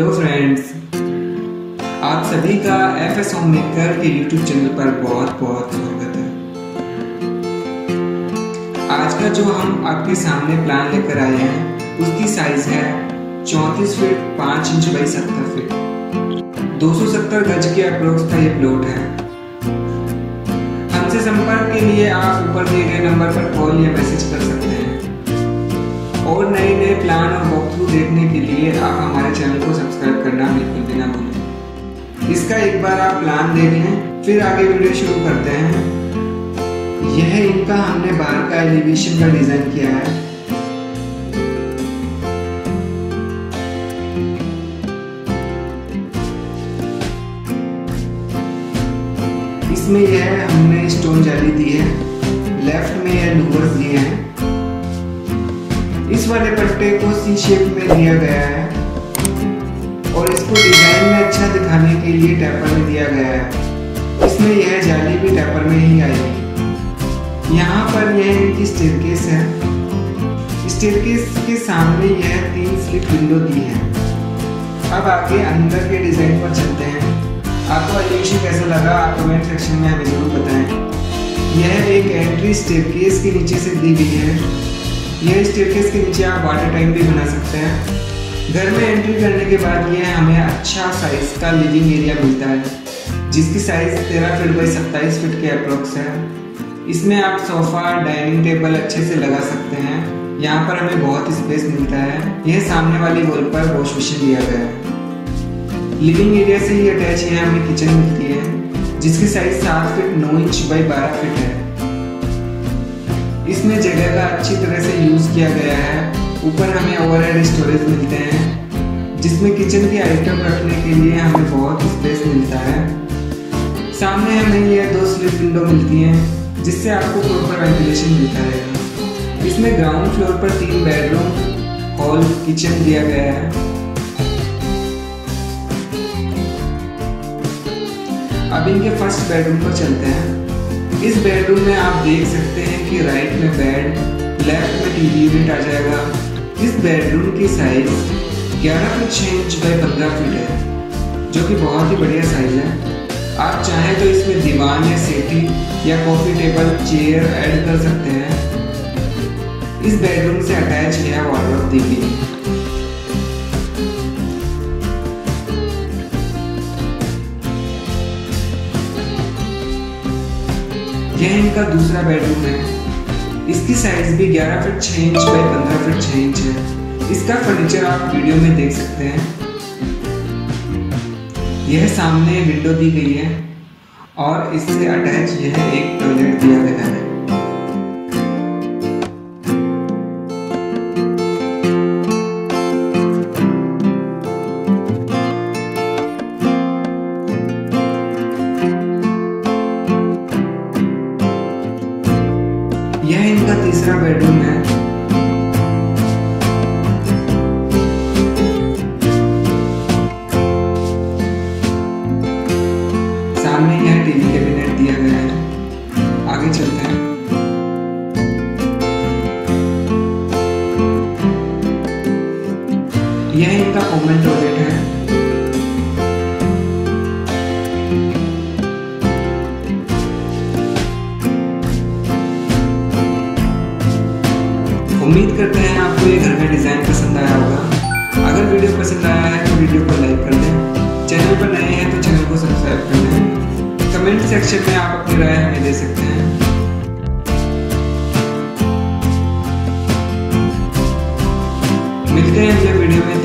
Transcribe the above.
Hello friends आप सभी का एफ़ एस होम मेकर के यूट्यूब चैनल पर बहुत बहुत स्वागत है। आज का जो हम आपके सामने प्लान लेकर आए हैं, उसकी साइज़ है चौंतीस फीट पाँच इंच बाई सत्तर फीट 270 गज के अप्रोक्स का ये प्लॉट है। हमसे संपर्क के लिए आप ऊपर दिए गए नंबर पर कॉल या मैसेज कर सकते और नए नए प्लान और वॉक थ्रू देखने के लिए आप हमारे चैनल को सब्सक्राइब करना बिल्कुल भी ना भूलें। इसका एक बार आप प्लान देख लें, फिर आगे वीडियो शुरू करते हैं। यह इनका हमने बाहर का एलिवेशन का डिज़ाइन किया है। इसमें यह हमने स्टोन जाली दी है। लेफ़्ट में यह इस वाले पट्टे को सी शेप में दिया गया है। और इसको डिज़ाइन में अच्छा दिखाने के लिए टैपर में दिया गया है। इसमें यह जाली भी टैपर में ही आएगी यहाँ पर यह इनकी स्टेरकेस है। स्टेरकेस के सामने यह तीन स्लिप विंडो दी है। अब आगे अंदर के डिज़ाइन पर चलते हैं। आपको एलिवेशन कैसा लगा, आप कमेंट सेक्शन में हमें ज़रूर बताएँ। यह एक एंट्री स्टेरकेस के नीचे से दी गई है। यह स्टेरकेस के नीचे आप वाटर टाइम भी बना सकते हैं। घर में एंट्री करने के बाद यह हमें अच्छा साइज़ का लिविंग एरिया मिलता है, जिसकी साइज़ तेरह फीट बाई सत्ताईस फीट के अप्रोक्स है। इसमें आप सोफा डाइनिंग टेबल अच्छे से लगा सकते हैं। यहाँ पर हमें बहुत स्पेस मिलता है। यह सामने वाली वॉल पर वॉश बेसिन दिया गया है। लिविंग एरिया से ही अटैच है हमें किचन मिलती है, जिसकी साइज़ सात फीट नौ इंच बाई बारह फीट है। इसमें जगह का अच्छी तरह से यूज़ किया गया है। ऊपर हमें ओवरहेड स्टोरेज मिलते हैं, जिसमें किचन के आइटम रखने के लिए हमें बहुत स्पेस मिलता है। सामने हमें यह दो स्लिप विंडो मिलती हैं, जिससे आपको प्रॉपर वेंटिलेशन मिलता है इसमें ग्राउंड फ्लोर पर तीन बेडरूम हॉल किचन दिया गया है। अब इनके फ़र्स्ट बेडरूम पर चलते हैं। इस बेडरूम में आप देख सकते हैं कि राइट में बेड लेफ़्ट में टीवी यूनिट आ जाएगा। इस बेडरूम की साइज़ 11 फीट छः इंच बाई पंद्रह फीट है, जो कि बहुत ही बढ़िया साइज़ है। आप चाहें तो इसमें दीवान या सेटी या कॉफ़ी टेबल चेयर ऐड कर सकते हैं। इस बेडरूम से अटैच यह वार्डरोब दी गई यह इनका दूसरा बेडरूम है। इसकी साइज़ भी 11 feet 6 inch by 15 feet 6 inch है। इसका फर्नीचर आप वीडियो में देख सकते हैं। यह सामने विंडो दी गई है और इससे अटैच यह एक यह इनका तीसरा बेडरूम है। सामने यह टीवी कैबिनेट दिया गया है। आगे चलते हैं। यह इनका कॉमन टॉयलेट उम्मीद करते हैं आपको ये घर का डिज़ाइन पसंद आया होगा। अगर वीडियो पसंद आया है तो वीडियो को लाइक कर दें। चैनल पर नए हैं तो चैनल को सब्सक्राइब कर दें। कमेंट सेक्शन में आप अपनी राय हमें दे सकते हैं। मिलते हैं अगले वीडियो में।